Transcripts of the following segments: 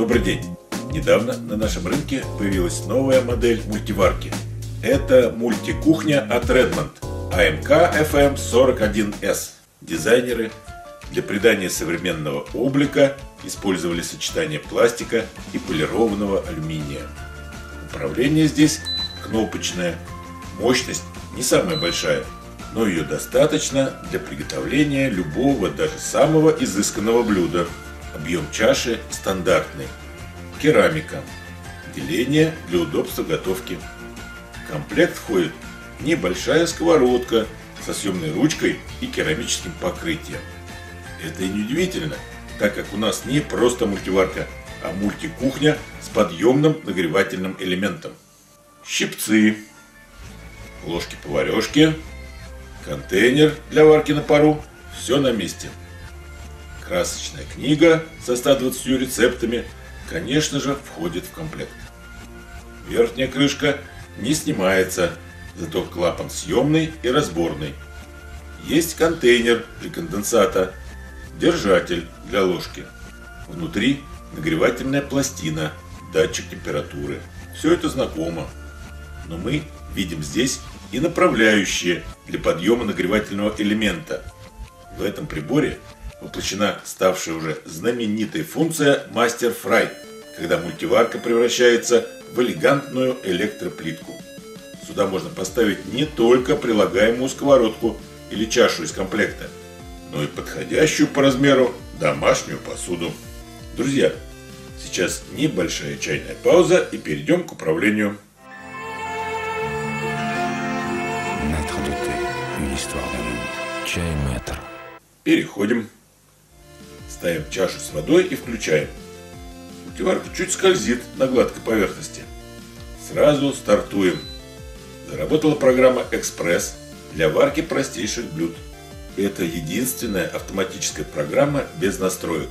Добрый день! Недавно на нашем рынке появилась новая модель мультиварки. Это мультикухня от Redmond AMK FM41S. Дизайнеры для придания современного облика использовали сочетание пластика и полированного алюминия. Управление здесь кнопочное. Мощность не самая большая, но ее достаточно для приготовления любого, даже самого изысканного блюда. Объем чаши стандартный. Керамика. Деление для удобства готовки. В комплект входит небольшая сковородка со съемной ручкой и керамическим покрытием. Это и не удивительно, так как у нас не просто мультиварка, а мультикухня с подъемным нагревательным элементом. Щипцы, ложки-поварешки, контейнер для варки на пару, все на месте. Красочная книга со 120 рецептами, конечно же, входит в комплект. Верхняя крышка не снимается, зато клапан съемный и разборный. Есть контейнер для конденсата, держатель для ложки. Внутри нагревательная пластина, датчик температуры. Все это знакомо. Но мы видим здесь и направляющие для подъема нагревательного элемента. В этом приборе воплощена ставшая уже знаменитой функция Master Fry, когда мультиварка превращается в элегантную электроплитку. Сюда можно поставить не только прилагаемую сковородку или чашу из комплекта, но и подходящую по размеру домашнюю посуду. Друзья, сейчас небольшая чайная пауза и перейдем к управлению. Чай метр. Переходим. Ставим чашу с водой и включаем. Мультиварка чуть скользит на гладкой поверхности. Сразу стартуем. Заработала программа «Экспресс» для варки простейших блюд. Это единственная автоматическая программа без настроек.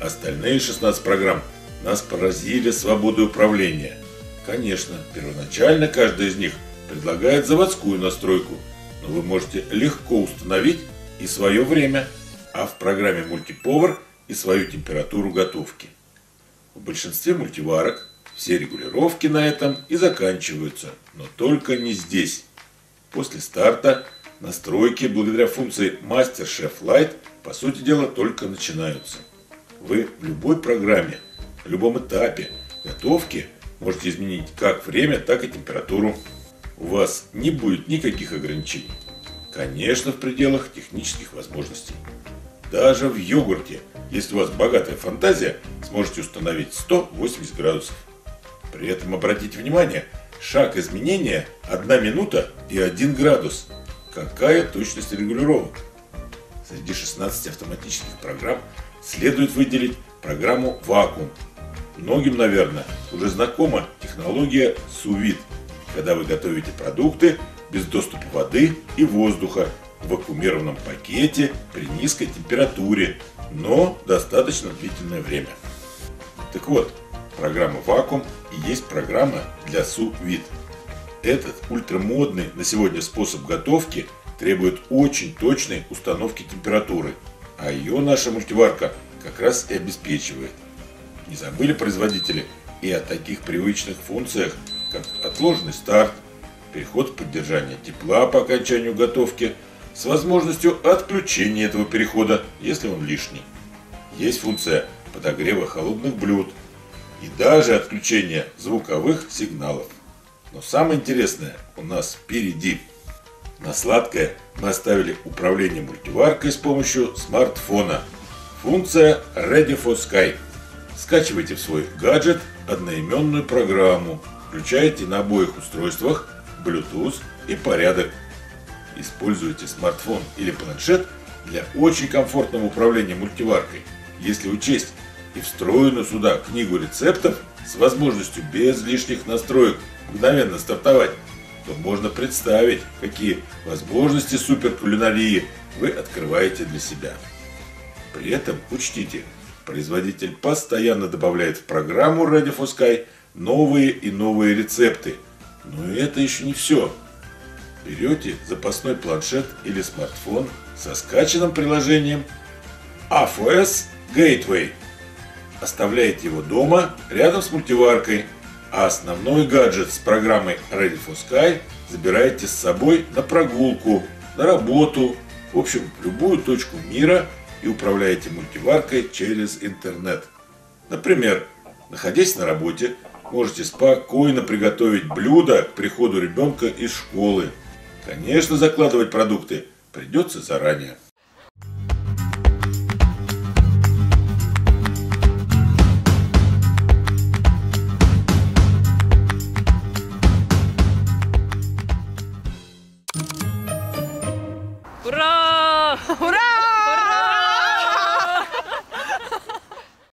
Остальные 16 программ нас поразили свободой управления. Конечно, первоначально каждая из них предлагает заводскую настройку, но вы можете легко установить и свое время, а в программе мультиповар и свою температуру готовки. В большинстве мультиварок все регулировки на этом и заканчиваются, но только не здесь. После старта настройки благодаря функции Master Chef Lite по сути дела только начинаются. Вы в любой программе, в любом этапе готовки можете изменить как время, так и температуру. У вас не будет никаких ограничений. Конечно, в пределах технических возможностей. Даже в йогурте, если у вас богатая фантазия, сможете установить 180 градусов. При этом обратите внимание, шаг изменения 1 минута и 1 градус. Какая точность регулировок? Среди 16 автоматических программ следует выделить программу «Вакуум». Многим, наверное, уже знакома технология сувид, когда вы готовите продукты без доступа воды и воздуха в вакуумированном пакете при низкой температуре, но достаточно длительное время. Так вот, программа «Вакуум» и есть программа для су-вид. Этот ультрамодный на сегодня способ готовки требует очень точной установки температуры, а ее наша мультиварка как раз и обеспечивает. Не забыли производители и о таких привычных функциях, как отложенный старт, переход в поддержание тепла по окончанию готовки с возможностью отключения этого перехода, если он лишний. Есть функция подогрева холодных блюд и даже отключения звуковых сигналов. Но самое интересное у нас впереди. На сладкое мы оставили управление мультиваркой с помощью смартфона. Функция Ready for Sky. Скачивайте в свой гаджет одноименную программу, включаете на обоих устройствах Bluetooth и порядок. Используйте смартфон или планшет для очень комфортного управления мультиваркой. Если учесть и встроенную сюда книгу рецептов с возможностью без лишних настроек мгновенно стартовать, то можно представить, какие возможности суперкулинарии вы открываете для себя. При этом учтите, производитель постоянно добавляет в программу Ready for Sky новые и новые рецепты – но это еще не все. Берете запасной планшет или смартфон со скачанным приложением AFOS Gateway. Оставляете его дома, рядом с мультиваркой, а основной гаджет с программой Ready for Sky забираете с собой на прогулку, на работу, в общем, в любую точку мира и управляете мультиваркой через интернет. Например, находясь на работе, можете спокойно приготовить блюдо к приходу ребенка из школы. Конечно, закладывать продукты придется заранее. Ура! Ура!